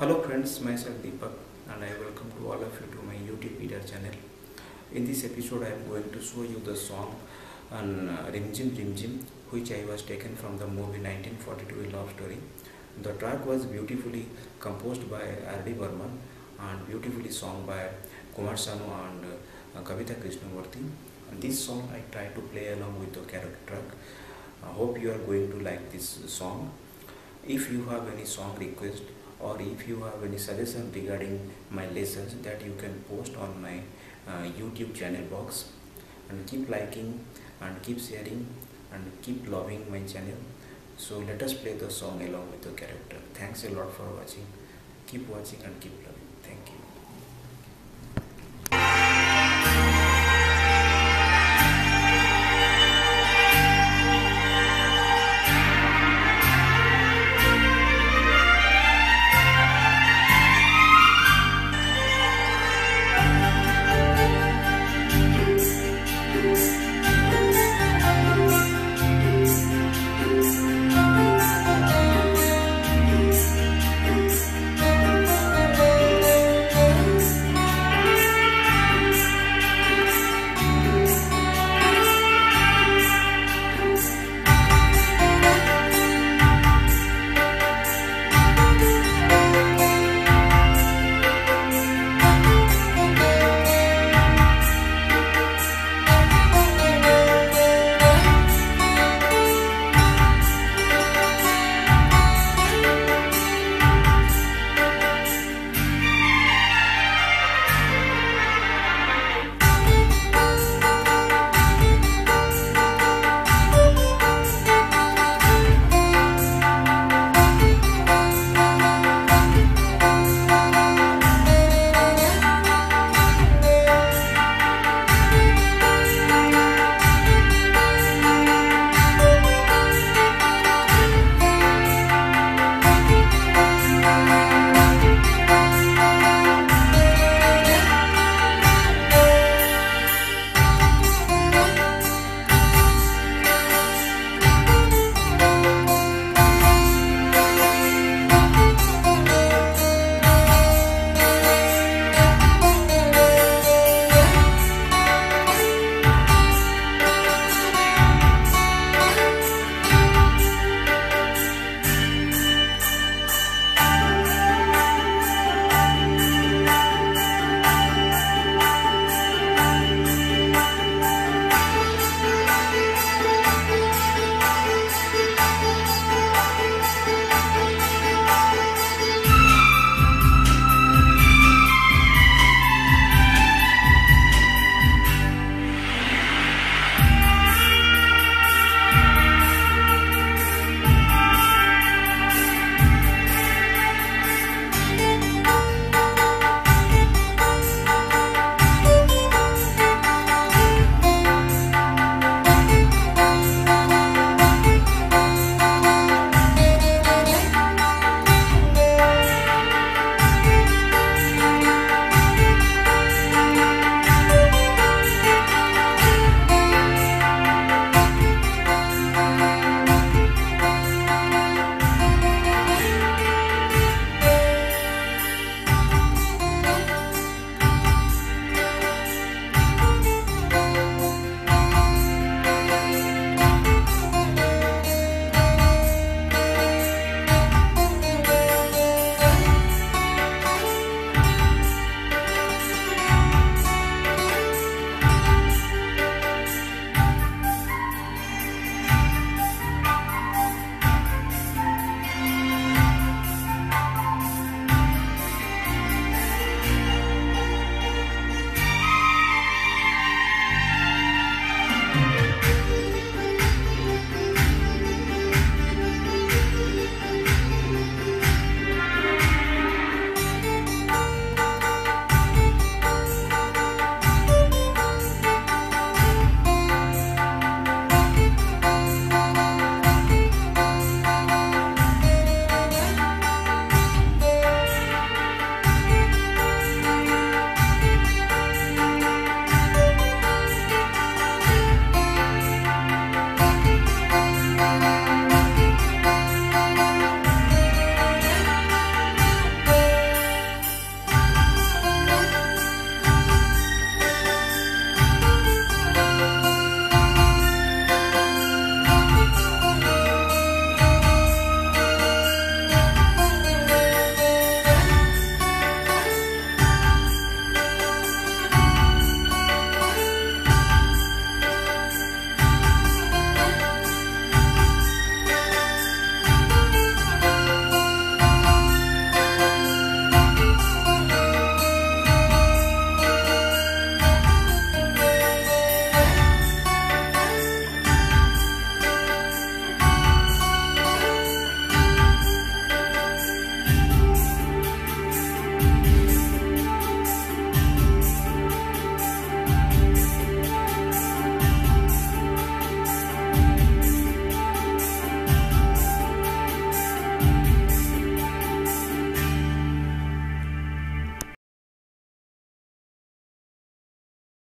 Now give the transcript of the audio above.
Hello friends, myself Deepak and I welcome to all of you to my YouTube video channel. In this episode I am going to show you the song on uh, Rimjhim Rimjhim which I was taken from the movie 1942 A Love Story. The track was beautifully composed by R.D. Burman and beautifully sung by Kumar Sanu and uh, Kavita Krishnamurthy. This song I try to play along with the karaoke track. I hope you are going to like this song. If you have any song request or if you have any suggestion regarding my lessons that you can post on my uh, YouTube channel box and keep liking and keep sharing and keep loving my channel. So let us play the song along with the character. Thanks a lot for watching. Keep watching and keep loving.